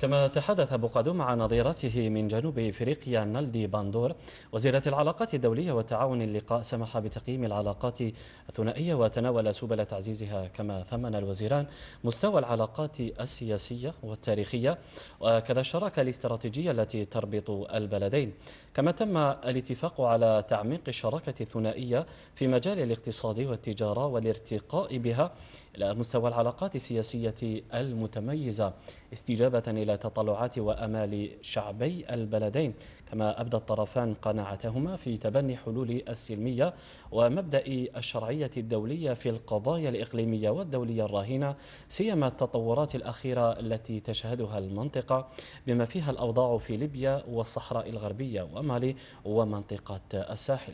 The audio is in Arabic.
كما تحدث بوقادو مع نظيرته من جنوب إفريقيا نالدي باندور وزيرة العلاقات الدولية والتعاون اللقاء سمح بتقييم العلاقات الثنائية وتناول سبل تعزيزها كما ثمن الوزيران مستوى العلاقات السياسية والتاريخية وكذا الشراكة الاستراتيجية التي تربط البلدين. كما تم الاتفاق على تعميق الشراكة الثنائية في مجال الاقتصاد والتجارة والارتقاء بها إلى مستوى العلاقات السياسية المتميزة استجابة إلى تطلعات وأمال شعبي البلدين كما أبدى الطرفان قناعتهما في تبني حلول السلمية ومبدأ الشرعية الدولية في القضايا الإقليمية والدولية الراهنة سيما التطورات الأخيرة التي تشهدها المنطقة بما فيها الأوضاع في ليبيا والصحراء الغربية ومالي ومنطقة الساحل.